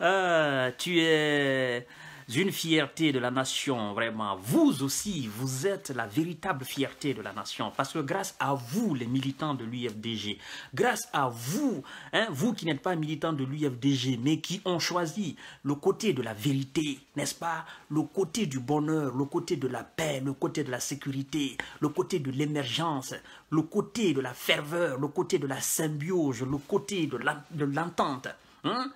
Ah, tu es une fierté de la nation, vraiment. Vous aussi, vous êtes la véritable fierté de la nation. Parce que grâce à vous, les militants de l'UFDG, grâce à vous, hein, vous qui n'êtes pas militants de l'UFDG, mais qui ont choisi le côté de la vérité, n'est-ce pas? Le côté du bonheur, le côté de la paix, le côté de la sécurité, le côté de l'émergence, le côté de la ferveur, le côté de la symbiose, le côté de l'entente. Hein?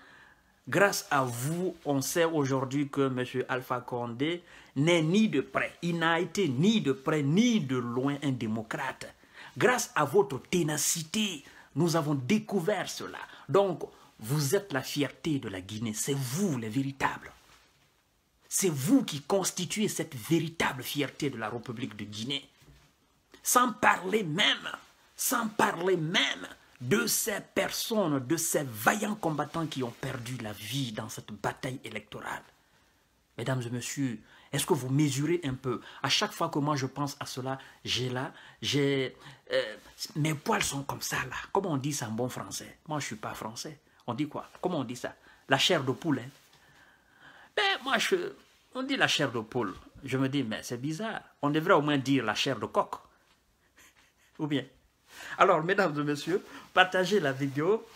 Grâce à vous, on sait aujourd'hui que M. Alpha Condé n'est ni de près, il n'a été ni de près ni de loin un démocrate. Grâce à votre ténacité, nous avons découvert cela. Donc, vous êtes la fierté de la Guinée, c'est vous les véritables. C'est vous qui constituez cette véritable fierté de la République de Guinée. Sans parler même, sans parler même de ces personnes, de ces vaillants combattants qui ont perdu la vie dans cette bataille électorale. Mesdames et messieurs, est-ce que vous mesurez un peu? À chaque fois que moi je pense à cela, j'ai là, j'ai... Euh, mes poils sont comme ça là. Comment on dit ça en bon français Moi je ne suis pas français. On dit quoi? Comment on dit ça? La chair de poule. Hein? Ben moi je... On dit la chair de poule. Je me dis, mais c'est bizarre. On devrait au moins dire la chair de coq. Ou bien? Alors, mesdames et messieurs, partagez la vidéo.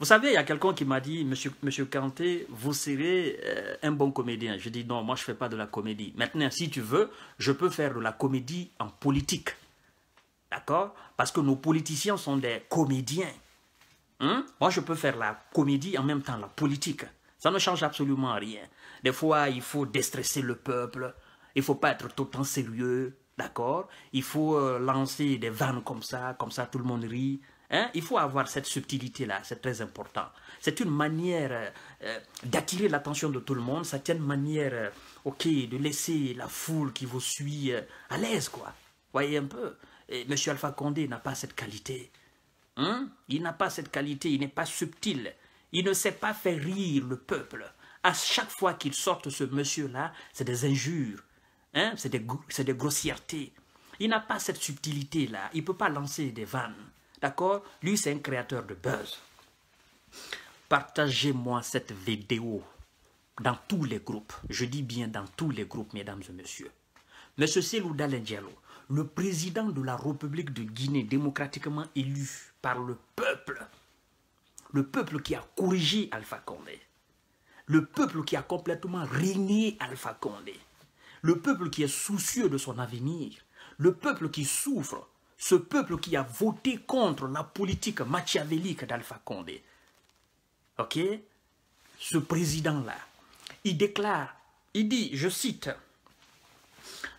Vous savez, il y a quelqu'un qui m'a dit, monsieur, monsieur Kanté, vous serez euh, un bon comédien. Je dis non, moi je ne fais pas de la comédie. Maintenant, si tu veux, je peux faire de la comédie en politique. D'accord? Parce que nos politiciens sont des comédiens. Hein? Moi, je peux faire la comédie en même temps la politique. Ça ne change absolument rien. Des fois, il faut déstresser le peuple. Il ne faut pas être tout le temps sérieux. D'accord? Il faut euh, lancer des vannes comme ça, comme ça tout le monde rit. Hein? Il faut avoir cette subtilité-là, c'est très important. C'est une manière euh, euh, d'attirer l'attention de tout le monde, c'est une manière, ok, de laisser la foule qui vous suit à l'aise, quoi. Voyez un peu. Et M. Alpha Condé n'a pas cette qualité. Hein? Il n'a pas cette qualité, il n'est pas subtil. Il ne sait pas faire rire le peuple. À chaque fois qu'il sort ce monsieur-là, c'est des injures, Hein? C'est des, grossièretés. Il n'a pas cette subtilité-là. Il ne peut pas lancer des vannes. D'accord? Lui, c'est un créateur de buzz. Partagez-moi cette vidéo dans tous les groupes. Je dis bien dans tous les groupes, mesdames et messieurs. Monsieur Selou Diallo, le président de la République de Guinée démocratiquement élu par le peuple, le peuple qui a corrigé Alpha Condé, le peuple qui a complètement régné Alpha Condé, le peuple qui est soucieux de son avenir, le peuple qui souffre, ce peuple qui a voté contre la politique machiavélique d'Alpha Condé. Ok? Ce président-là, il déclare, il dit, je cite,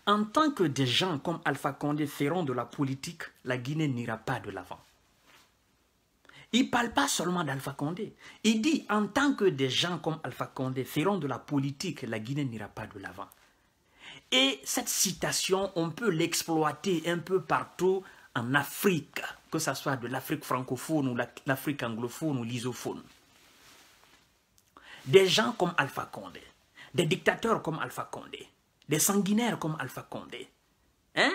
En tant que des gens comme Alpha Condé feront de la politique, la Guinée n'ira pas de l'avant. Il ne parle pas seulement d'Alpha Condé. Il dit, en tant que des gens comme Alpha Condé feront de la politique, la Guinée n'ira pas de l'avant. Et cette citation, on peut l'exploiter un peu partout en Afrique, que ce soit de l'Afrique francophone ou l'Afrique anglophone ou l'isophone. Des gens comme Alpha Condé, des dictateurs comme Alpha Condé, des sanguinaires comme Alpha Condé, hein?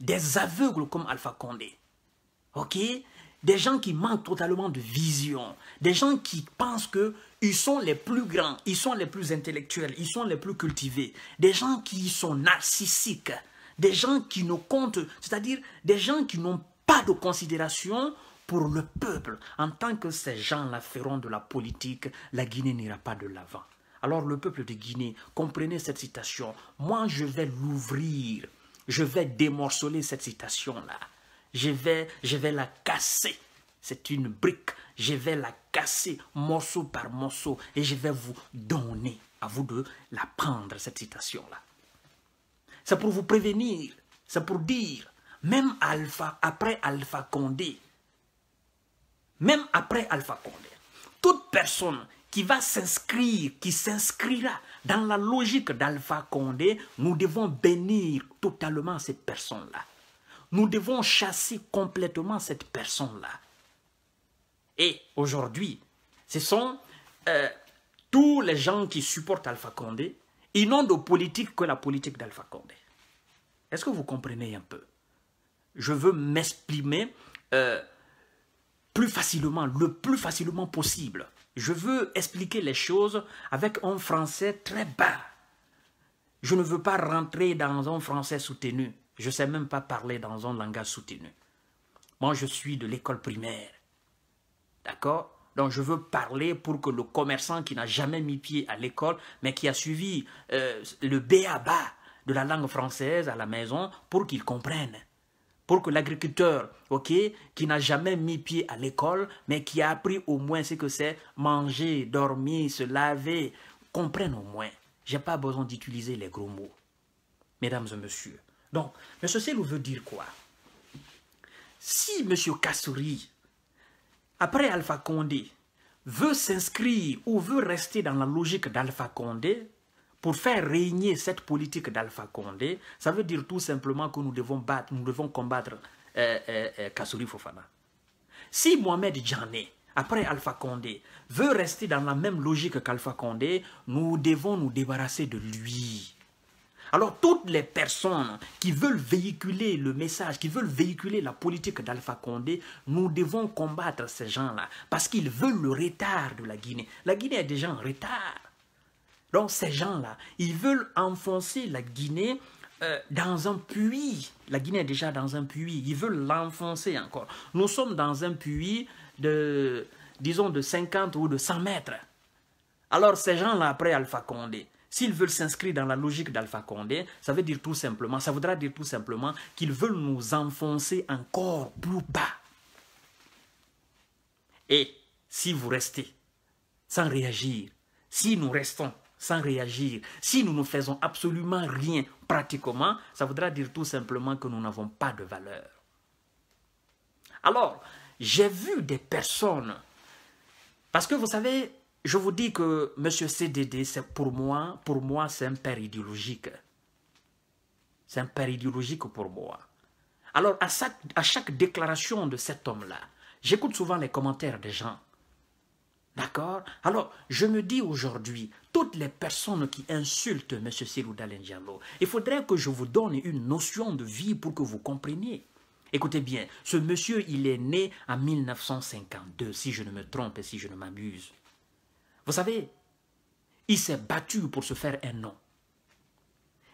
des aveugles comme Alpha Condé, ok des gens qui manquent totalement de vision, des gens qui pensent que ils sont les plus grands, ils sont les plus intellectuels, ils sont les plus cultivés, des gens qui sont narcissiques, des gens qui ne comptent, c'est-à-dire des gens qui n'ont pas de considération pour le peuple. En tant que ces gens-là feront de la politique, la Guinée n'ira pas de l'avant. Alors le peuple de Guinée, comprenez cette citation. Moi, je vais l'ouvrir. Je vais démorceler cette citation-là je vais, la casser. C'est une brique. Je vais la casser morceau par morceau et je vais vous donner à vous de la prendre, cette citation-là. C'est pour vous prévenir, c'est pour dire, même Alpha, après Alpha Condé, même après Alpha Condé, toute personne qui va s'inscrire, qui s'inscrira dans la logique d'Alpha Condé, nous devons bénir totalement cette personne-là. Nous devons chasser complètement cette personne-là. Et aujourd'hui, ce sont euh, tous les gens qui supportent Alpha Condé, ils n'ont de politique que la politique d'Alpha Condé. Est-ce que vous comprenez un peu? Je veux m'exprimer euh, plus facilement, le plus facilement possible. Je veux expliquer les choses avec un français très bas. Je ne veux pas rentrer dans un français soutenu. Je ne sais même pas parler dans un langage soutenu. Moi, je suis de l'école primaire. D'accord? Donc, je veux parler pour que le commerçant qui n'a jamais mis pied à l'école, mais qui a suivi euh, le B.A.B.A. de la langue française à la maison, pour qu'il comprenne. Pour que l'agriculteur, ok, qui n'a jamais mis pied à l'école, mais qui a appris au moins ce que c'est manger, dormir, se laver, comprenne au moins. J'ai pas besoin d'utiliser les gros mots. Mesdames et messieurs. Donc, M. Selou veut dire quoi? Si M. Kassouri, après Alpha Condé, veut s'inscrire ou veut rester dans la logique d'Alpha Condé, pour faire régner cette politique d'Alpha Condé, ça veut dire tout simplement que nous devons, battre, nous devons combattre euh, euh, euh Kassouri Fofana. Si Mohamed Djané, après Alpha Condé, veut rester dans la même logique qu'Alpha Condé, nous devons nous débarrasser de lui. Alors toutes les personnes qui veulent véhiculer le message, qui veulent véhiculer la politique d'Alpha Condé, nous devons combattre ces gens-là parce qu'ils veulent le retard de la Guinée. La Guinée est déjà en retard. Donc ces gens-là, ils veulent enfoncer la Guinée euh, dans un puits. La Guinée est déjà dans un puits. Ils veulent l'enfoncer encore. Nous sommes dans un puits de, disons, de 50 ou de 100 mètres. Alors ces gens-là, après Alpha Condé, S'ils veulent s'inscrire dans la logique d'Alpha Condé, ça veut dire tout simplement, ça voudra dire tout simplement qu'ils veulent nous enfoncer encore plus bas. Et si vous restez sans réagir, si nous restons sans réagir, si nous ne faisons absolument rien pratiquement, ça voudra dire tout simplement que nous n'avons pas de valeur. Alors, j'ai vu des personnes, parce que vous savez, je vous dis que M. CDD, pour moi, pour moi, c'est un père idéologique. C'est un père idéologique pour moi. Alors, à chaque, déclaration de cet homme-là, j'écoute souvent les commentaires des gens. D'accord? Alors, je me dis aujourd'hui, toutes les personnes qui insultent M. Diallo, il faudrait que je vous donne une notion de vie pour que vous compreniez. Écoutez bien, ce monsieur, il est né en 1952, si je ne me trompe et si je ne m'abuse. Vous savez, il s'est battu pour se faire un nom.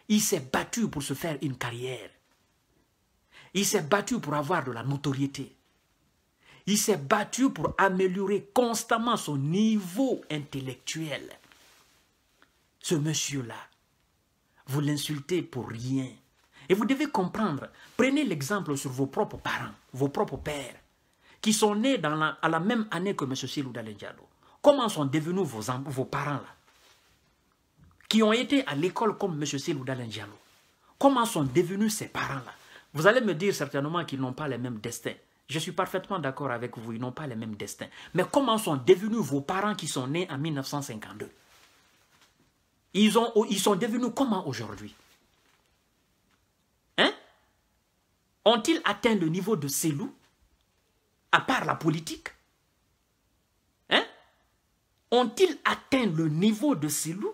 Il s'est battu pour se faire une carrière. Il s'est battu pour avoir de la notoriété. Il s'est battu pour améliorer constamment son niveau intellectuel. Ce monsieur-là, vous l'insultez pour rien. Et vous devez comprendre, prenez l'exemple sur vos propres parents, vos propres pères, qui sont nés à la même année que M. Silou Diallo. Comment sont devenus vos, parents là? Qui ont été à l'école comme M. Selouda Diallo. Comment sont devenus ces parents là? Vous allez me dire certainement qu'ils n'ont pas les mêmes destins. Je suis parfaitement d'accord avec vous, ils n'ont pas les mêmes destins. Mais comment sont devenus vos parents qui sont nés en 1952 ils, ont, ils sont devenus comment aujourd'hui? Hein? Ont-ils atteint le niveau de Célou À part la politique? Ont-ils atteint le niveau de Silou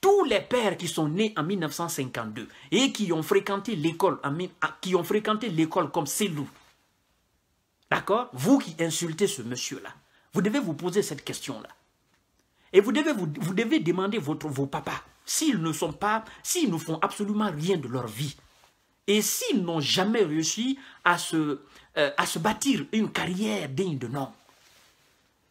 Tous les pères qui sont nés en 1952 et qui ont fréquenté l'école ah, qui ont fréquenté d'accord? Vous qui insultez ce monsieur-là, vous devez vous poser cette question-là. Et vous devez, vous, devez demander votre, vos papas s'ils ne sont pas, s'ils ne font absolument rien de leur vie. Et s'ils n'ont jamais réussi à se, euh, à se bâtir une carrière digne de nom.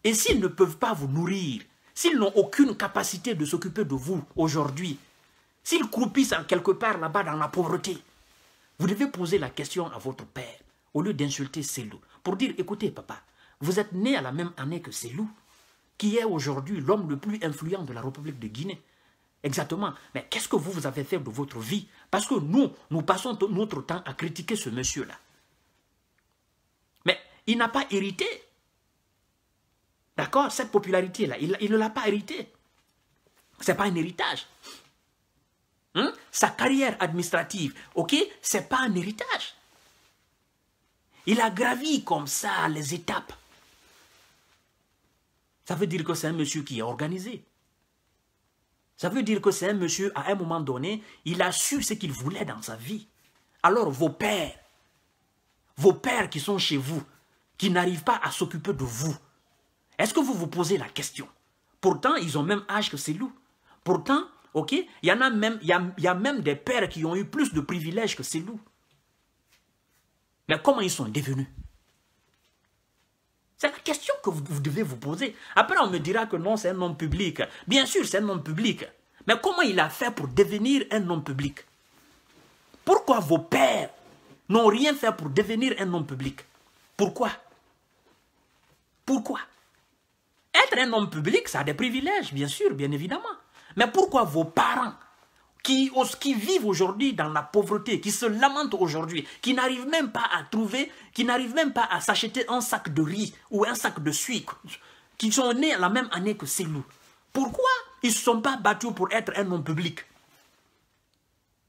Et s'ils ne peuvent pas vous nourrir, s'ils n'ont aucune capacité de s'occuper de vous aujourd'hui, s'ils croupissent quelque part là-bas dans la pauvreté, vous devez poser la question à votre père, au lieu d'insulter Selou, pour dire, écoutez papa, vous êtes né à la même année que Selou, qui est aujourd'hui l'homme le plus influent de la République de Guinée. Exactement. Mais qu'est-ce que vous, vous avez fait de votre vie? Parce que nous, nous passons notre temps à critiquer ce monsieur-là. Mais il n'a pas hérité D'accord? Cette popularité-là, il, ne l'a pas hérité. Ce n'est pas un héritage. Hein? Sa carrière administrative, ok, ce n'est pas un héritage. Il a gravi comme ça les étapes. Ça veut dire que c'est un monsieur qui est organisé. Ça veut dire que c'est un monsieur, à un moment donné, il a su ce qu'il voulait dans sa vie. Alors vos pères, vos pères qui sont chez vous, qui n'arrivent pas à s'occuper de vous, Est-ce que vous vous posez la question? Pourtant, ils ont même âge que ces loups. Pourtant, ok, il y a même, il y a, même des pères qui ont eu plus de privilèges que ces loups. Mais comment ils sont devenus? C'est la question que vous, devez vous poser. Après, on me dira que non, c'est un homme public. Bien sûr, c'est un homme public. Mais comment il a fait pour devenir un homme public? Pourquoi vos pères n'ont rien fait pour devenir un homme public? Pourquoi? Pourquoi? Être un homme public, ça a des privilèges, bien sûr, bien évidemment. Mais pourquoi vos parents qui, qui vivent aujourd'hui dans la pauvreté, qui se lamentent aujourd'hui, qui n'arrivent même pas à trouver, qui n'arrivent même pas à s'acheter un sac de riz ou un sac de sucre, qui sont nés la même année que ces loups, pourquoi ils ne se sont pas battus pour être un homme public?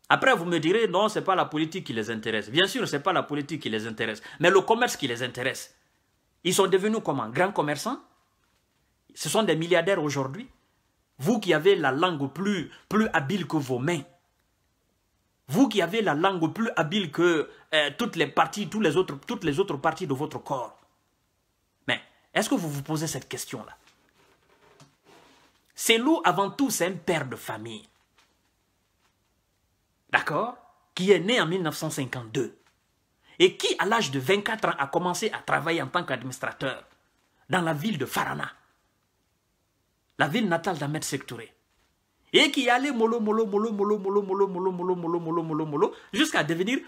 Après, vous me direz, non, ce n'est pas la politique qui les intéresse. Bien sûr, ce n'est pas la politique qui les intéresse, mais le commerce qui les intéresse. Ils sont devenus comment? Grands commerçants? Ce sont des milliardaires aujourd'hui vous qui avez la langue plus, habile que vos mains. Vous qui avez la langue plus habile que euh, toutes les parties, les autres parties de votre corps. Mais est-ce que vous vous posez cette question-là? C'est loup avant tout, c'est un père de famille. D'accord? Qui est né en 1952. Et qui, à l'âge de 24 ans, a commencé à travailler en tant qu'administrateur dans la ville de Farana la ville natale d'Ahmed Sektouré. Et qui allait mollo, mollo, mollo, mollo, mollo, mollo, mollo, mollo, mollo, mollo, mollo, mollo, jusqu'à devenir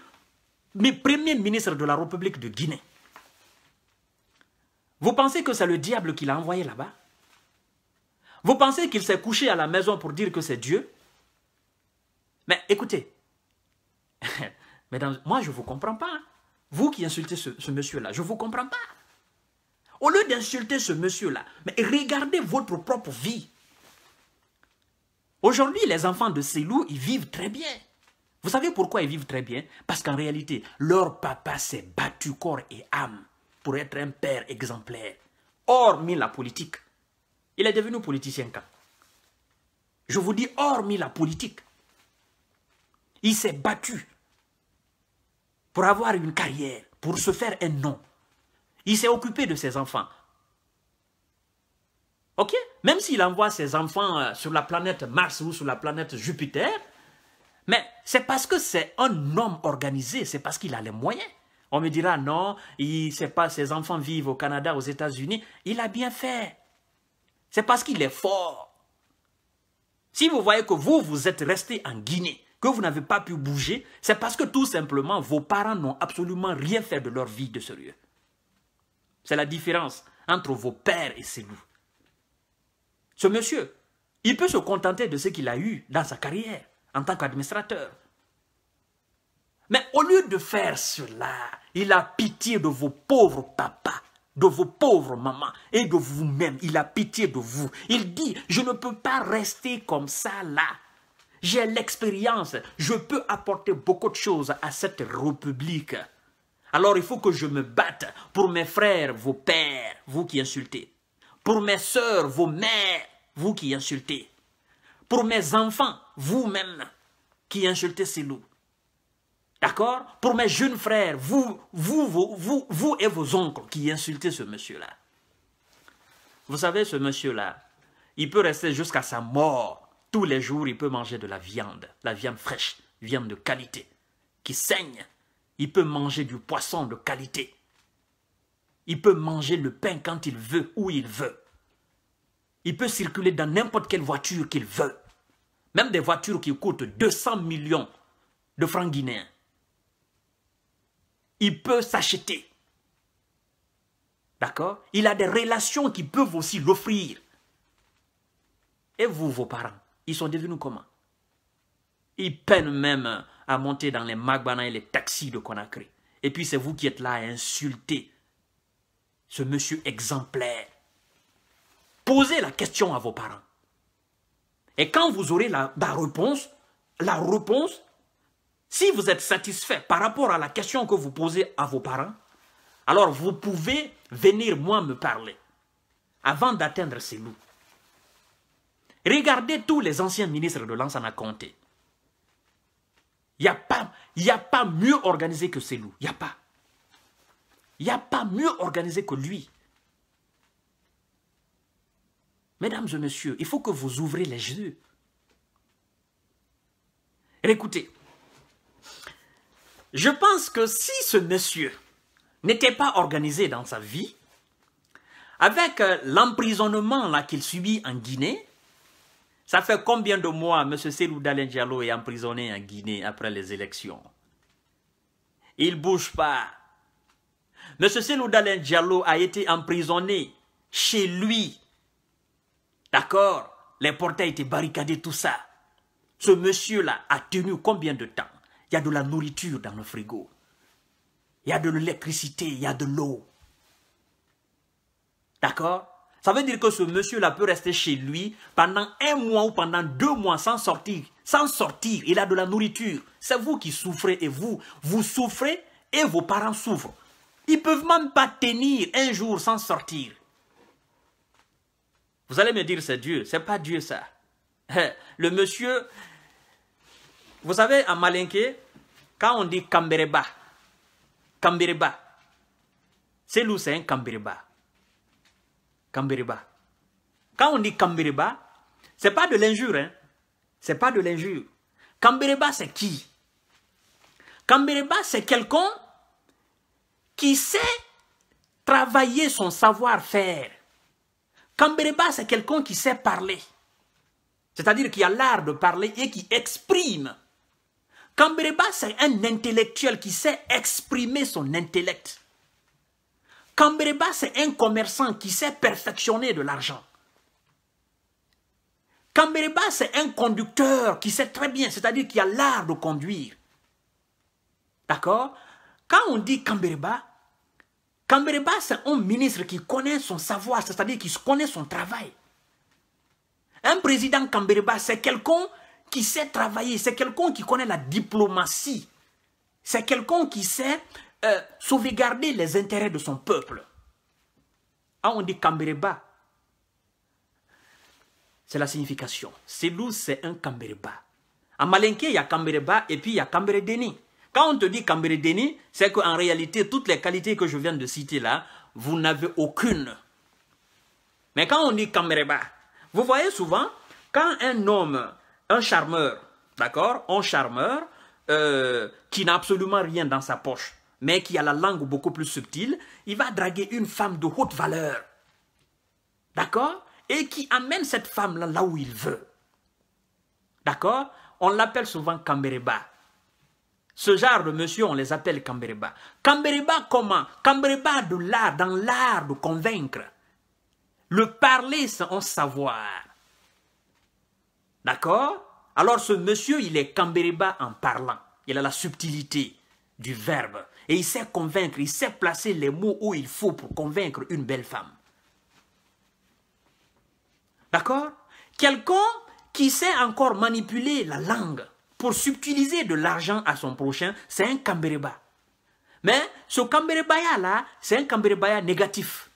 premier ministre de la République de Guinée. Vous pensez que c'est le diable qui l'a envoyé là-bas Vous pensez qu'il s'est couché à la maison pour dire que c'est Dieu Mais écoutez, moi je ne vous comprends pas. Vous qui insultez ce, ce monsieur-là, je ne vous comprends pas. Au lieu d'insulter ce monsieur-là, mais regardez votre propre vie. Aujourd'hui, les enfants de ces loups, ils vivent très bien. Vous savez pourquoi ils vivent très bien? Parce qu'en réalité, leur papa s'est battu corps et âme pour être un père exemplaire. Hormis la politique. Il est devenu politicien quand? Je vous dis, hormis la politique. Il s'est battu pour avoir une carrière, pour se faire un nom. Il s'est occupé de ses enfants. Ok? Même s'il envoie ses enfants euh, sur la planète Mars ou sur la planète Jupiter, mais c'est parce que c'est un homme organisé, c'est parce qu'il a les moyens. On me dira non, il sait pas, ses enfants vivent au Canada, aux États-Unis. Il a bien fait. C'est parce qu'il est fort. Si vous voyez que vous, vous êtes resté en Guinée, que vous n'avez pas pu bouger, c'est parce que tout simplement, vos parents n'ont absolument rien fait de leur vie de sérieux. C'est la différence entre vos pères et ces loups. Ce monsieur, il peut se contenter de ce qu'il a eu dans sa carrière en tant qu'administrateur. Mais au lieu de faire cela, il a pitié de vos pauvres papas, de vos pauvres mamans et de vous-même. Il a pitié de vous. Il dit, je ne peux pas rester comme ça là. J'ai l'expérience, je peux apporter beaucoup de choses à cette république. Alors il faut que je me batte pour mes frères, vos pères, vous qui insultez. Pour mes sœurs, vos mères, vous qui insultez. Pour mes enfants, vous-même qui insultez ces loups. D'accord? Pour mes jeunes frères, vous, vous, vous, vous, vous et vos oncles qui insultez ce monsieur-là. Vous savez, ce monsieur-là, il peut rester jusqu'à sa mort. Tous les jours, il peut manger de la viande, la viande fraîche, viande de qualité, qui saigne, il peut manger du poisson de qualité. Il peut manger le pain quand il veut, où il veut. Il peut circuler dans n'importe quelle voiture qu'il veut. Même des voitures qui coûtent 200 millions de francs guinéens. Il peut s'acheter. D'accord? Il a des relations qui peuvent aussi l'offrir. Et vous, vos parents, ils sont devenus comment? Ils peinent même à monter dans les Magbana et les taxis de Conakry. Et puis c'est vous qui êtes là à insulter ce monsieur exemplaire. Posez la question à vos parents. Et quand vous aurez la, réponse, la réponse, si vous êtes satisfait par rapport à la question que vous posez à vos parents, alors vous pouvez venir moi me parler avant d'atteindre ces loups. Regardez tous les anciens ministres de Lansana Conté. Il n'y a, pas, mieux organisé que loups. Il n'y a pas. Il n'y a pas mieux organisé que lui. Mesdames et messieurs, il faut que vous ouvrez les yeux. Écoutez, je pense que si ce monsieur n'était pas organisé dans sa vie, avec euh, l'emprisonnement qu'il subit en Guinée, ça fait combien de mois M. Selou Diallo est emprisonné en Guinée après les élections? Il ne bouge pas. M. Selou Diallo a été emprisonné chez lui. D'accord? Les portails étaient barricadés, tout ça. Ce monsieur-là a tenu combien de temps? Il y a de la nourriture dans le frigo. Il y a de l'électricité, il y a de l'eau. D'accord? Ça veut dire que ce monsieur-là peut rester chez lui pendant un mois ou pendant deux mois sans sortir. Sans sortir, il a de la nourriture. C'est vous qui souffrez et vous, vous souffrez et vos parents souffrent. Ils ne peuvent même pas tenir un jour sans sortir. Vous allez me dire c'est Dieu. C'est pas Dieu ça. Le monsieur, vous savez, en malinké, quand on dit Kambereba, Kambereba, c'est l'où c'est un Kambereba. Quand on dit Kambereba, c'est pas de l'injure, hein. C'est pas de l'injure. Kambereba, c'est qui? Kambereba, c'est quelqu'un qui sait travailler son savoir-faire. Kambereba, c'est quelqu'un qui sait parler. C'est-à-dire qui a l'art de parler et qui exprime. Kambereba, c'est un intellectuel qui sait exprimer son intellect. Kambereba, c'est un commerçant qui sait perfectionner de l'argent. Kambereba, c'est un conducteur qui sait très bien, c'est-à-dire qui a l'art de conduire. D'accord? Quand on dit Kambereba, Kambereba, c'est un ministre qui connaît son savoir, c'est-à-dire qui connaît son travail. Un président Kambereba, c'est quelqu'un qui sait travailler, c'est quelqu'un qui connaît la diplomatie. C'est quelqu'un qui sait euh, sauvegarder les intérêts de son peuple. Ah, on dit Kambereba. C'est la signification. Selou, c'est un Kambereba. En malinké, il y a Kambereba et puis il y a Kamberedeni. Quand on te dit Kamberedeni, c'est qu'en réalité, toutes les qualités que je viens de citer là, vous n'avez aucune. Mais quand on dit Kambereba, vous voyez souvent, quand un homme, un charmeur, d'accord, un charmeur, euh, qui n'a absolument rien dans sa poche, mais qui a la langue beaucoup plus subtile, il va draguer une femme de haute valeur. D'accord? Et qui amène cette femme-là là où il veut. D'accord? On l'appelle souvent Kambereba. Ce genre de monsieur, on les appelle Kambereba. Kambereba comment? Kambereba de l'art, dans l'art de convaincre. Le parler, un savoir. D'accord? Alors ce monsieur, il est Kambereba en parlant. Il a la subtilité du verbe. Et il sait convaincre, il sait placer les mots où il faut pour convaincre une belle femme. D'accord? Quelqu'un qui sait encore manipuler la langue pour subtiliser de l'argent à son prochain, c'est un Kambereba. Mais ce Kamberebaya là, c'est un Kamberebaya négatif.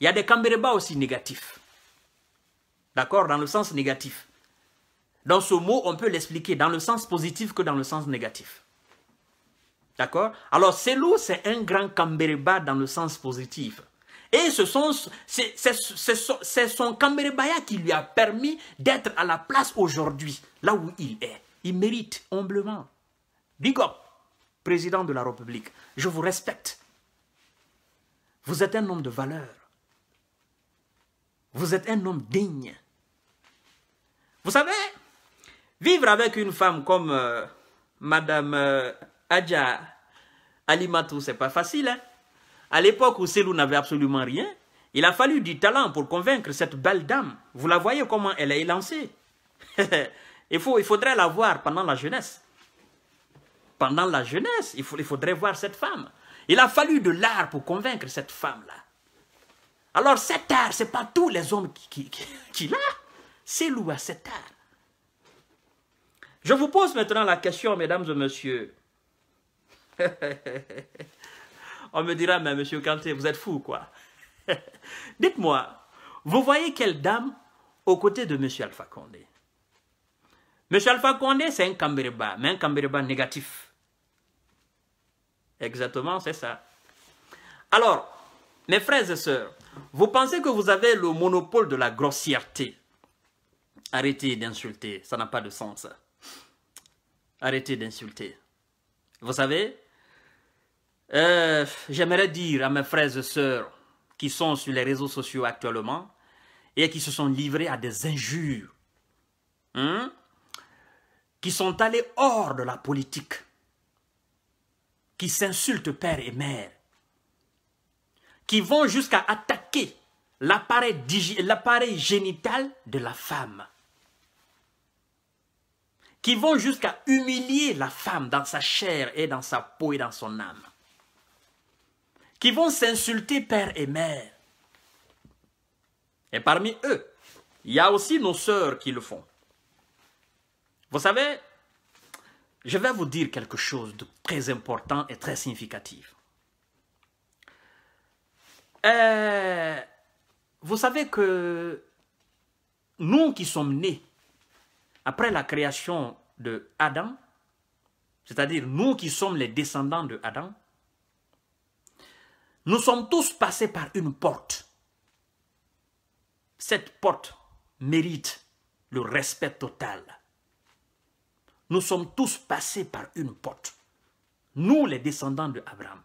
Il y a des Kambereba aussi négatifs. D'accord? Dans le sens négatif. Dans ce mot, on peut l'expliquer dans le sens positif que dans le sens négatif. D'accord? Alors, Selou, c'est un grand Kambereba dans le sens positif. Et c'est son Kamberebaya qui lui a permis d'être à la place aujourd'hui, là où il est. Il mérite humblement. Big président de la République. Je vous respecte. Vous êtes un homme de valeur. Vous êtes un homme digne. Vous savez, vivre avec une femme comme euh, Madame euh, Adja Alimatou, c'est pas facile. Hein? À l'époque où Selou n'avait absolument rien, il a fallu du talent pour convaincre cette belle dame. Vous la voyez comment elle est lancée. il, faut, faudrait la voir pendant la jeunesse. Pendant la jeunesse, il, il faudrait voir cette femme. Il a fallu de l'art pour convaincre cette femme-là. Alors cet art, ce n'est pas tous les hommes qui, qui, qui, l'ont. C'est loué à cet art. Je vous pose maintenant la question, mesdames et messieurs. On me dira, mais monsieur Kanté, vous êtes fou, quoi. Dites-moi, vous voyez quelle dame aux côtés de monsieur Alpha Condé? Monsieur Alpha Condé, c'est un Cambéreba, mais un Cambéreba négatif. Exactement, c'est ça. Alors, mes frères et sœurs, Vous pensez que vous avez le monopole de la grossièreté? Arrêtez d'insulter, ça n'a pas de sens. Arrêtez d'insulter. Vous savez, euh, j'aimerais dire à mes frères et sœurs qui sont sur les réseaux sociaux actuellement et qui se sont livrés à des injures, hein, qui sont allés hors de la politique, qui s'insultent père et mère, qui vont jusqu'à attaquer l'appareil génital de la femme, qui vont jusqu'à humilier la femme dans sa chair et dans sa peau et dans son âme, qui vont s'insulter père et mère. Et parmi eux, il y a aussi nos sœurs qui le font. Vous savez, je vais vous dire quelque chose de très important et très significatif. Euh, vous savez que nous qui sommes nés après la création de Adam, c'est-à-dire nous qui sommes les descendants de Adam, nous sommes tous passés par une porte. Cette porte mérite le respect total. Nous sommes tous passés par une porte. Nous, les descendants de Abraham,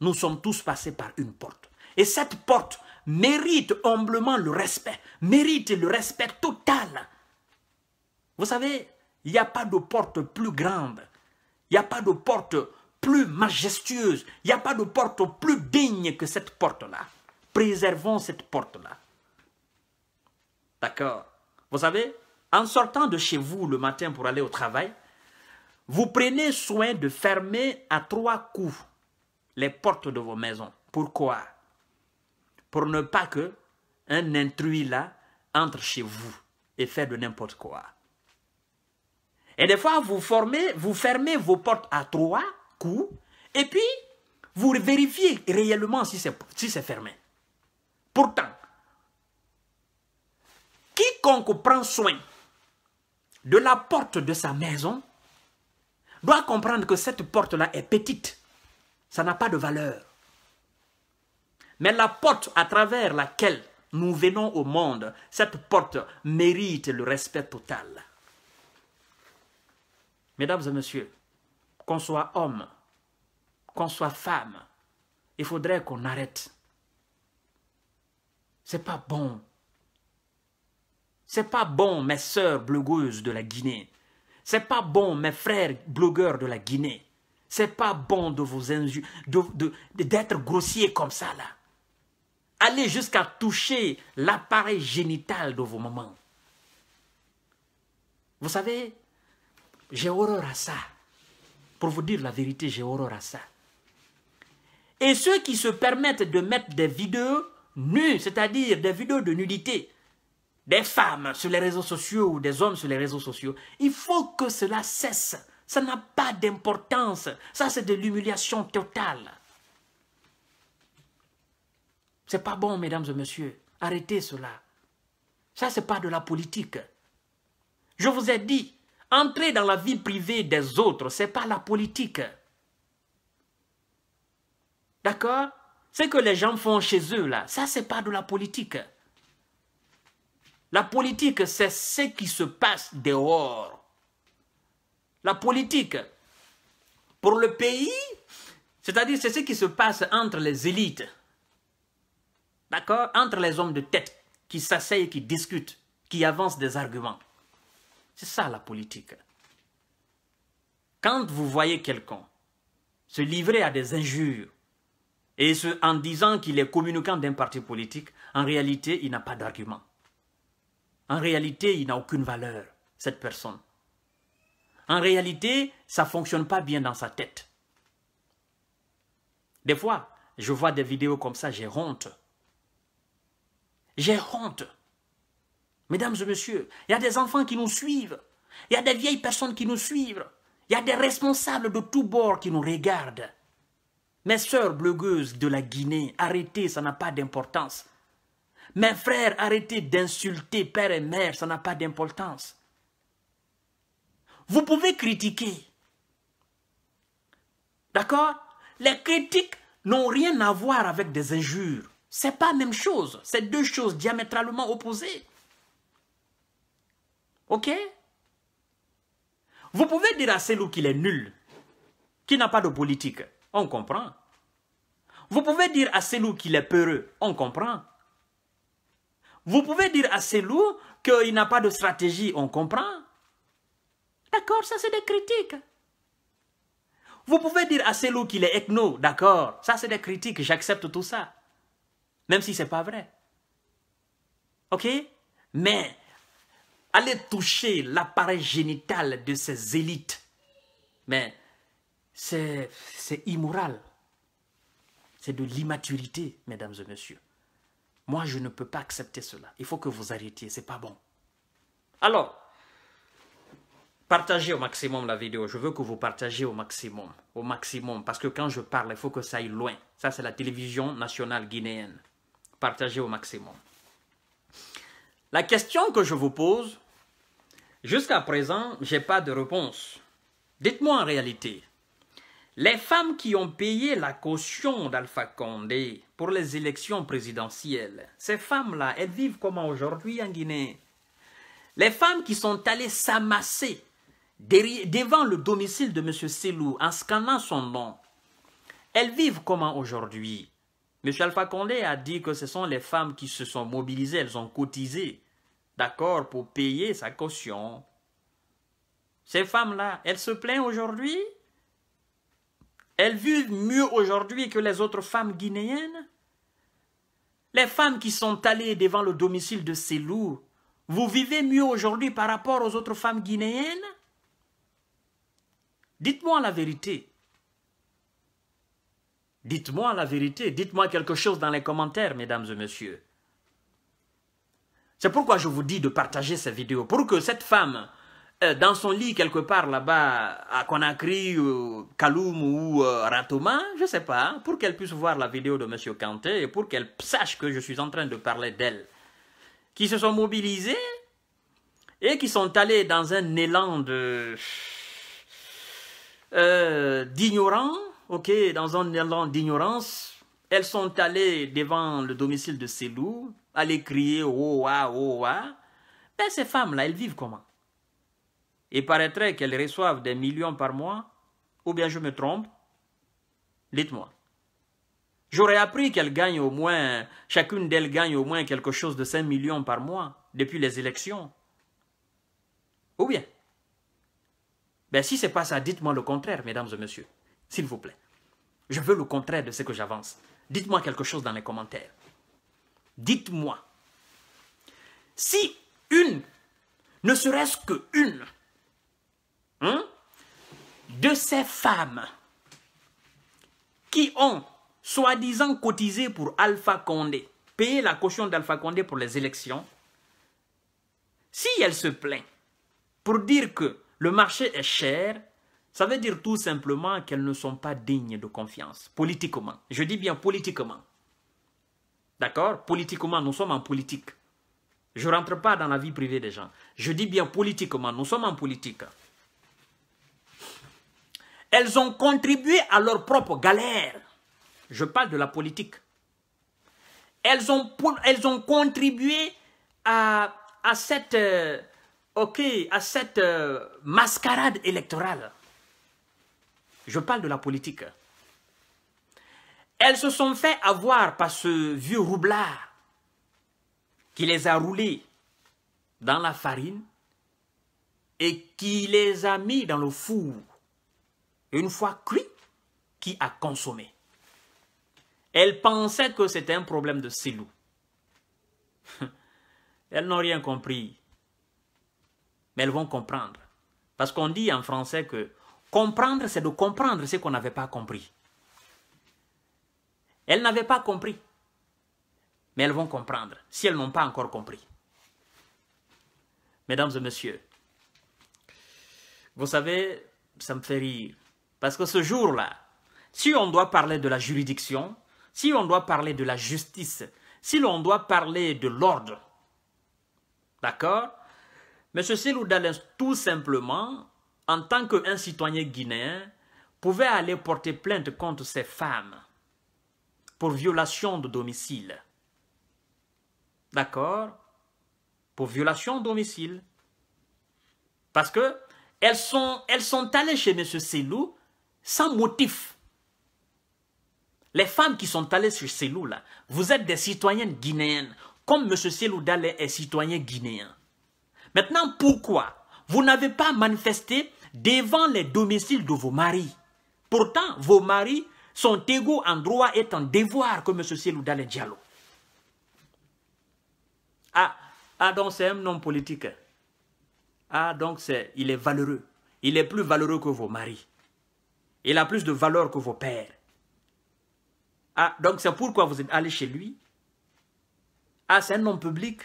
nous sommes tous passés par une porte. Et cette porte mérite humblement le respect, mérite le respect total. Vous savez, il n'y a pas de porte plus grande, il n'y a pas de porte plus majestueuse, il n'y a pas de porte plus digne que cette porte-là. Préservons cette porte-là. D'accord Vous savez, en sortant de chez vous le matin pour aller au travail, vous prenez soin de fermer à trois coups les portes de vos maisons. Pourquoi? Pour ne pas que un intrus là entre chez vous et fait de n'importe quoi. Et des fois, vous, vous fermez vos portes à trois et puis vous vérifiez réellement si c'est fermé. Pourtant, quiconque prend soin de la porte de sa maison doit comprendre que cette porte-là est petite. Ça n'a pas de valeur. Mais la porte à travers laquelle nous venons au monde, cette porte mérite le respect total. Mesdames et messieurs, qu'on soit homme, qu'on soit femme, il faudrait qu'on arrête. C'est pas bon c'est pas bon, mes sœurs blogueuses de la Guinée. C'est pas bon, mes frères blogueurs de la Guinée. C'est pas bon de d'être grossier comme ça là. Allez jusqu'à toucher l'appareil génital de vos mamans. Vous savez, j'ai horreur à ça. Pour vous dire la vérité, j'ai horreur à ça. Et ceux qui se permettent de mettre des vidéos nues, c'est-à-dire des vidéos de nudité, des femmes sur les réseaux sociaux ou des hommes sur les réseaux sociaux. Il faut que cela cesse. Ça n'a pas d'importance. Ça, c'est de l'humiliation totale. C'est pas bon, mesdames et messieurs. Arrêtez cela. Ça, c'est pas de la politique. Je vous ai dit, entrer dans la vie privée des autres, c'est pas la politique. D'accord? Ce que les gens font chez eux, là, ça, c'est pas de la politique. La politique, c'est ce qui se passe dehors. La politique, pour le pays, c'est-à-dire c'est ce qui se passe entre les élites, d'accord? Entre les hommes de tête qui s'asseyent, qui discutent, qui avancent des arguments. C'est ça la politique. Quand vous voyez quelqu'un se livrer à des injures et en disant qu'il est communicant d'un parti politique, en réalité, il n'a pas d'argument. En réalité, il n'a aucune valeur, cette personne. En réalité, ça ne fonctionne pas bien dans sa tête. Des fois, je vois des vidéos comme ça, j'ai honte. J'ai honte. Mesdames et messieurs, il y a des enfants qui nous suivent. Il y a des vieilles personnes qui nous suivent. Il y a des responsables de tous bords qui nous regardent. Mes sœurs blogueuses de la Guinée, arrêtez, ça n'a pas d'importance. Mes frères, arrêtez d'insulter père et mère, ça n'a pas d'importance. Vous pouvez critiquer. D'accord? Les critiques n'ont rien à voir avec des injures. C'est pas la même chose. C'est deux choses diamétralement opposées. Ok? Vous pouvez dire à Selou qu'il est nul, qu'il n'a pas de politique. On comprend. Vous pouvez dire à Selou qu'il est peureux. On comprend. Vous pouvez dire à Selou qu'il n'a pas de stratégie. On comprend. D'accord, ça c'est des critiques. Vous pouvez dire à Selou qu'il est ethno, d'accord, ça c'est des critiques, j'accepte tout ça. Même si ce n'est pas vrai. Ok? Mais aller toucher l'appareil génital de ces élites, mais c'est immoral. C'est de l'immaturité, mesdames et messieurs. Moi, je ne peux pas accepter cela. Il faut que vous arrêtiez, c'est pas bon. Alors, Partagez au maximum la vidéo. Je veux que vous partagez au maximum. Au maximum. Parce que quand je parle, il faut que ça aille loin. Ça, c'est la télévision nationale guinéenne. Partagez au maximum. La question que je vous pose, jusqu'à présent, je n'ai pas de réponse. Dites-moi en réalité, les femmes qui ont payé la caution d'Alpha Condé pour les élections présidentielles, ces femmes-là, elles vivent comment aujourd'hui en Guinée? Les femmes qui sont allées s'amasser devant le domicile de M. Selou, en scannant son nom, elles vivent comment aujourd'hui? M. Alpha Condé a dit que ce sont les femmes qui se sont mobilisées, elles ont cotisé, d'accord, pour payer sa caution. Ces femmes-là, elles se plaignent aujourd'hui? Elles vivent mieux aujourd'hui que les autres femmes guinéennes? Les femmes qui sont allées devant le domicile de Selou, vous vivez mieux aujourd'hui par rapport aux autres femmes guinéennes? Dites-moi la vérité. Dites-moi la vérité. Dites-moi quelque chose dans les commentaires, mesdames et messieurs. C'est pourquoi je vous dis de partager cette vidéo. Pour que cette femme, euh, dans son lit quelque part là-bas, à Conakry, Kaloum ou euh, Ratoma, je ne sais pas, hein, pour qu'elle puisse voir la vidéo de M. Kanté et pour qu'elle sache que je suis en train de parler d'elle, qui se sont mobilisés et qui sont allés dans un élan euh, d'ignorants, ok, dans un élan d'ignorance, elles sont allées devant le domicile de Selou, aller crier oh ah oh ah. Ben, ces femmes-là, elles vivent comment? Il paraîtrait qu'elles reçoivent des millions par mois, ou bien je me trompe? Dites-moi. J'aurais appris qu'elles gagnent au moins, chacune d'elles gagne au moins quelque chose de 5 millions par mois depuis les élections. Ou bien? Ben, si ce n'est pas ça, dites-moi le contraire, mesdames et messieurs. S'il vous plaît. Je veux le contraire de ce que j'avance. Dites-moi quelque chose dans les commentaires. Dites-moi. Si une, ne serait-ce que une, hein, de ces femmes qui ont soi-disant cotisé pour Alpha Condé, payé la caution d'Alpha Condé pour les élections, si elle se plaint pour dire que le marché est cher, ça veut dire tout simplement qu'elles ne sont pas dignes de confiance, politiquement. Je dis bien politiquement. D'accord? Politiquement, nous sommes en politique. Je ne rentre pas dans la vie privée des gens. Je dis bien politiquement, nous sommes en politique. Elles ont contribué à leur propre galère. Je parle de la politique. Elles ont, contribué à, cette... Euh, à cette euh, mascarade électorale. Je parle de la politique. Elles se sont fait avoir par ce vieux roublard qui les a roulés dans la farine et qui les a mis dans le four. Une fois cuit, qui a consommé. Elles pensaient que c'était un problème de silou. Elles n'ont rien compris mais elles vont comprendre. Parce qu'on dit en français que comprendre, c'est de comprendre ce qu'on n'avait pas compris. Elles n'avaient pas compris, mais elles vont comprendre, si elles n'ont pas encore compris. Mesdames et messieurs, vous savez, ça me fait rire. Parce que ce jour-là, si on doit parler de la juridiction, si on doit parler de la justice, si l'on doit parler de l'ordre, d'accord? M. Selou tout simplement, en tant qu'un citoyen guinéen, pouvait aller porter plainte contre ces femmes pour violation de domicile. D'accord? Pour violation de domicile. Parce que elles sont, allées chez M. Selou sans motif. Les femmes qui sont allées chez Selou, là, vous êtes des citoyennes guinéennes, comme M. Selou Dalé est citoyen guinéen. Maintenant, pourquoi? Vous n'avez pas manifesté devant les domiciles de vos maris Pourtant, vos maris sont égaux en droit et en devoir que M. Selou Dalé Diallo. Ah, ah donc c'est un homme politique. Ah, donc c'est, il est valeureux. Il est plus valeureux que vos maris. Il a plus de valeur que vos pères. Ah, donc c'est pourquoi vous êtes allé chez lui. Ah, c'est un homme public.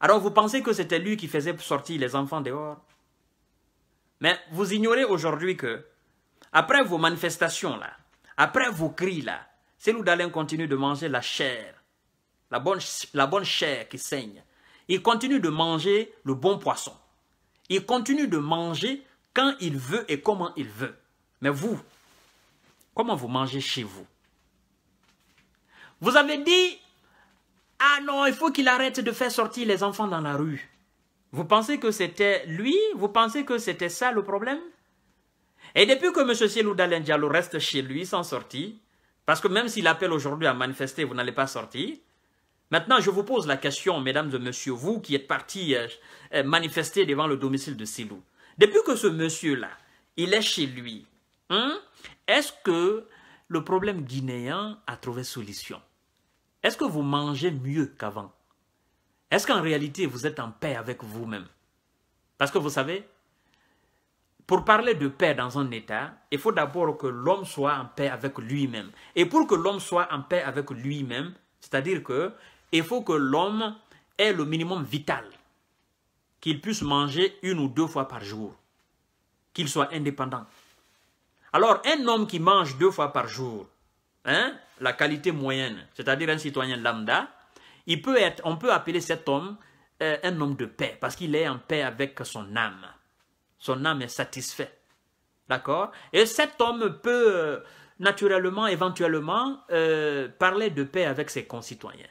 Alors vous pensez que c'était lui qui faisait sortir les enfants dehors? Mais vous ignorez aujourd'hui que, après vos manifestations là, après vos cris là, c'est Dalin continue de manger la chair, la bonne, la bonne chair qui saigne. Il continue de manger le bon poisson. Il continue de manger quand il veut et comment il veut. Mais vous, comment vous mangez chez vous? Vous avez dit, ah non, il faut qu'il arrête de faire sortir les enfants dans la rue. Vous pensez que c'était lui? Vous pensez que c'était ça le problème? Et depuis que M. Sielou Diallo reste chez lui sans sortir, parce que même s'il appelle aujourd'hui à manifester, vous n'allez pas sortir, Maintenant, je vous pose la question, mesdames et messieurs, vous qui êtes partis euh, euh, manifester devant le domicile de Silou. Depuis que ce monsieur-là, il est chez lui, hein, est-ce que le problème guinéen a trouvé solution? Est-ce que vous mangez mieux qu'avant? Est-ce qu'en réalité, vous êtes en paix avec vous-même? Parce que vous savez, pour parler de paix dans un État, il faut d'abord que l'homme soit en paix avec lui-même. Et pour que l'homme soit en paix avec lui-même, c'est-à-dire que il faut que l'homme ait le minimum vital, qu'il puisse manger une ou deux fois par jour, qu'il soit indépendant. Alors, un homme qui mange deux fois par jour, hein, la qualité moyenne, c'est-à-dire un citoyen lambda, il peut être, on peut appeler cet homme euh, un homme de paix, parce qu'il est en paix avec son âme. Son âme est satisfaite. D'accord? Et cet homme peut euh, naturellement, éventuellement, euh, parler de paix avec ses concitoyens.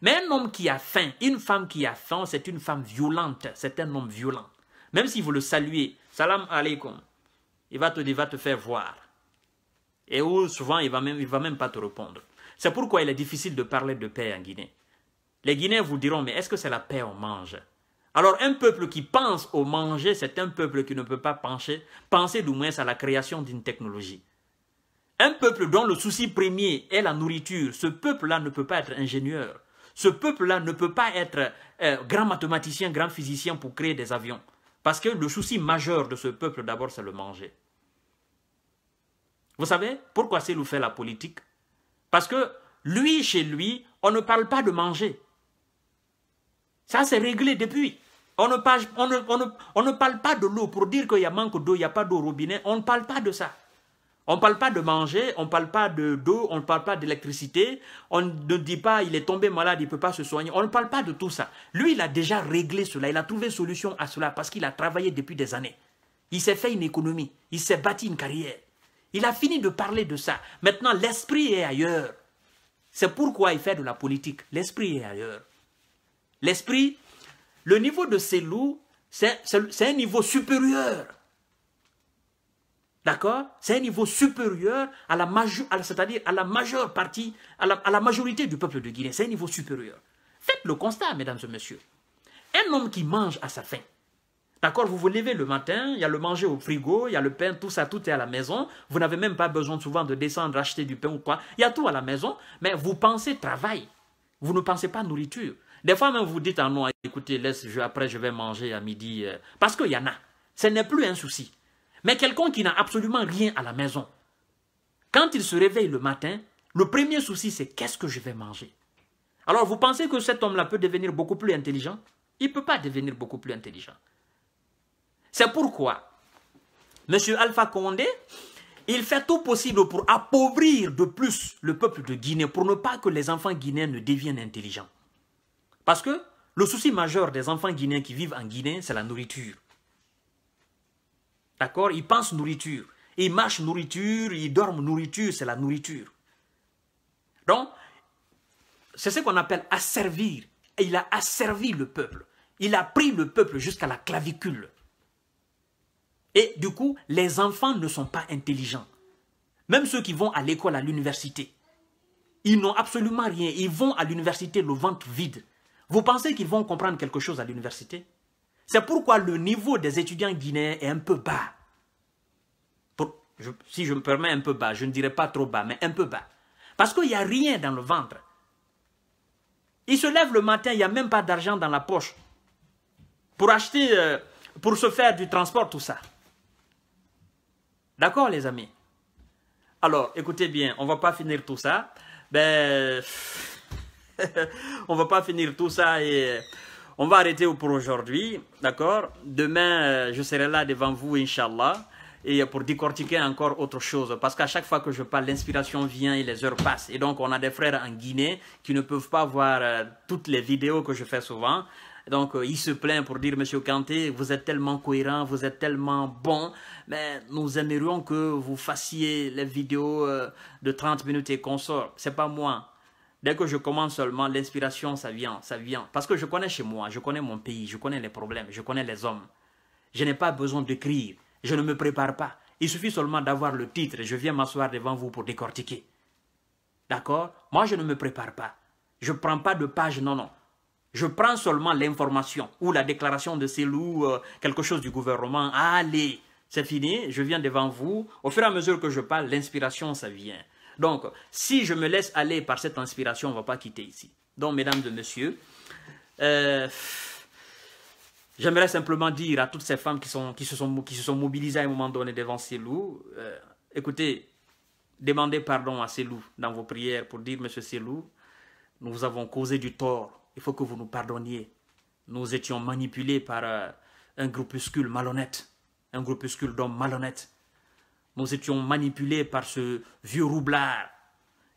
Mais un homme qui a faim, une femme qui a faim, c'est une femme violente, c'est un homme violent. Même si vous le saluez, salam alaikum, il va te, va te faire voir. Et souvent, il ne va même pas te répondre. C'est pourquoi il est difficile de parler de paix en Guinée. Les Guinéens vous diront, mais est-ce que c'est la paix on mange? Alors un peuple qui pense au manger, c'est un peuple qui ne peut pas penser, penser du moins à la création d'une technologie. Un peuple dont le souci premier est la nourriture, ce peuple-là ne peut pas être ingénieur. Ce peuple-là ne peut pas être euh, grand mathématicien, grand physicien pour créer des avions. Parce que le souci majeur de ce peuple, d'abord, c'est le manger. Vous savez pourquoi c'est nous fait la politique? Parce que lui, chez lui, on ne parle pas de manger. Ça, c'est réglé depuis. On ne, parle, pas de l'eau pour dire qu'il y a manque d'eau, il n'y a pas d'eau au robinet. On ne parle pas de ça. On ne parle pas de manger, on ne parle pas d'eau, on ne parle pas d'électricité, on ne dit pas il est tombé malade, il ne peut pas se soigner. On ne parle pas de tout ça. Lui, il a déjà réglé cela, il a trouvé solution à cela parce qu'il a travaillé depuis des années. Il s'est fait une économie, il s'est bâti une carrière. Il a fini de parler de ça. Maintenant, l'esprit est ailleurs. C'est pourquoi il fait de la politique. L'esprit est ailleurs. L'esprit, le niveau de ces loups, c'est un niveau supérieur. D'accord? C'est un niveau supérieur à la c'est-à-dire à la majeure partie, à la, majorité du peuple de Guinée. C'est un niveau supérieur. Faites le constat, mesdames et messieurs. Un homme qui mange à sa faim. D'accord? Vous vous levez le matin, il y a le manger au frigo, il y a le pain, tout ça, tout est à la maison. Vous n'avez même pas besoin souvent de descendre acheter du pain ou quoi. Il y a tout à la maison, mais vous pensez travail. Vous ne pensez pas nourriture. Des fois même vous dites, ah non, écoutez, laisse, après je vais manger à midi. Euh, parce qu'il y en a. Ce n'est plus un souci. Mais quelqu'un qui n'a absolument rien à la maison, quand il se réveille le matin, le premier souci c'est qu'est-ce que je vais manger? Alors vous pensez que cet homme-là peut devenir beaucoup plus intelligent? Il ne peut pas devenir beaucoup plus intelligent. C'est pourquoi M. Alpha Condé, il fait tout possible pour appauvrir de plus le peuple de Guinée, pour ne pas que les enfants guinéens ne deviennent intelligents. Parce que le souci majeur des enfants guinéens qui vivent en Guinée, c'est la nourriture. D'accord? Ils pensent nourriture. Ils marchent nourriture, ils dorment nourriture, c'est la nourriture. Donc, c'est ce qu'on appelle asservir. Il a asservi le peuple. Il a pris le peuple jusqu'à la clavicule. Et du coup, les enfants ne sont pas intelligents. Même ceux qui vont à l'école, à l'université. Ils n'ont absolument rien. Ils vont à l'université le ventre vide. Vous pensez qu'ils vont comprendre quelque chose à l'université? C'est pourquoi le niveau des étudiants guinéens est un peu bas. si je me permets un peu bas, je ne dirais pas trop bas, mais un peu bas. Parce qu'il n'y a rien dans le ventre. Ils se lèvent le matin, il n'y a même pas d'argent dans la poche pour acheter, euh, pour se faire du transport, tout ça. D'accord, les amis? Alors, écoutez bien, on ne va pas finir tout ça. Ben, on va pas finir tout ça et on va arrêter pour aujourd'hui, d'accord? Demain, euh, je serai là devant vous, Inch'Allah, et pour décortiquer encore autre chose. Parce qu'à chaque fois que je parle, l'inspiration vient et les heures passent. Et donc, on a des frères en Guinée qui ne peuvent pas voir euh, toutes les vidéos que je fais souvent. Donc, euh, il se plaint pour dire, Monsieur Kanté, vous êtes tellement cohérent, vous êtes tellement bon, mais nous aimerions que vous fassiez les vidéos euh, de 30 minutes et consorts. C'est pas moi. Dès que je commence seulement, l'inspiration, ça vient, ça vient. Parce que je connais chez moi, je connais mon pays, je connais les problèmes, je connais les hommes. Je n'ai pas besoin d'écrire, je ne me prépare pas. Il suffit seulement d'avoir le titre et je viens m'asseoir devant vous pour décortiquer. D'accord? Moi, je ne me prépare pas. Je ne prends pas de page, non, non. Je prends seulement l'information ou la déclaration de Célou, euh, quelque chose du gouvernement. Allez, c'est fini, je viens devant vous. Au fur et à mesure que je parle, l'inspiration, ça vient. Donc, si je me laisse aller par cette inspiration, on ne va pas quitter ici. Donc, mesdames et messieurs, euh, j'aimerais simplement dire à toutes ces femmes qui, se sont, mobilisées à un moment donné devant Célou, euh, écoutez, demandez pardon à Célou dans vos prières pour dire, Monsieur Célou, nous vous avons causé du tort il faut que vous nous pardonniez. Nous étions manipulés par euh, un groupuscule malhonnête, un groupuscule d'hommes malhonnêtes. Nous étions manipulés par ce vieux roublard.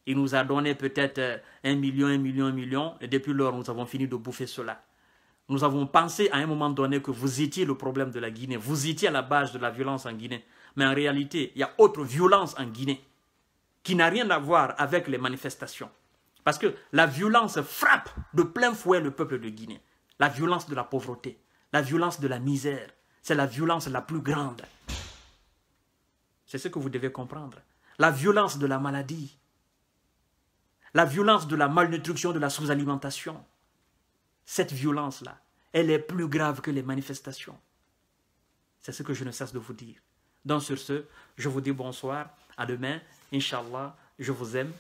Il nous a donné peut-être euh, un million, un million, un million, et depuis lors, nous avons fini de bouffer cela. Nous avons pensé à un moment donné que vous étiez le problème de la Guinée, vous étiez à la base de la violence en Guinée. Mais en réalité, il y a autre violence en Guinée qui n'a rien à voir avec les manifestations. Parce que la violence frappe de plein fouet le peuple de Guinée. La violence de la pauvreté, la violence de la misère, c'est la violence la plus grande. C'est ce que vous devez comprendre. La violence de la maladie, la violence de la malnutrition, de la sous-alimentation. Cette violence-là, elle est plus grave que les manifestations. C'est ce que je ne cesse de vous dire. Donc sur ce, je vous dis bonsoir, à demain, Inch'Allah, je vous aime.